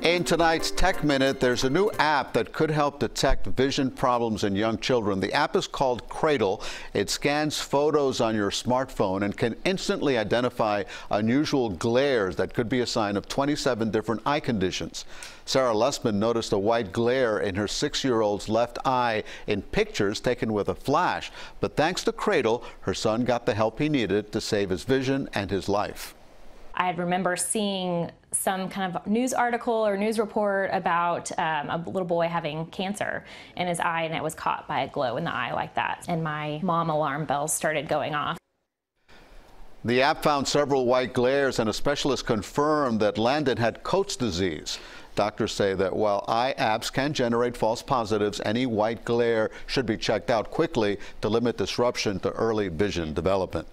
In tonight's Tech Minute, there's a new app that could help detect vision problems in young children. The app is called Cradle. It scans photos on your smartphone and can instantly identify unusual glares that could be a sign of 27 different eye conditions. Sarah Lessman noticed a white glare in her six-year-old's left eye in pictures taken with a flash. But thanks to Cradle, her son got the help he needed to save his vision and his life. I remember seeing some kind of news article or news report about um, a little boy having cancer in his eye and it was caught by a glow in the eye like that. And my mom alarm bells started going off. The app found several white glares and a specialist confirmed that Landon had Coats disease. Doctors say that while eye apps can generate false positives, any white glare should be checked out quickly to limit disruption to early vision development.